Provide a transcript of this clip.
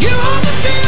You are the